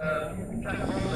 uh,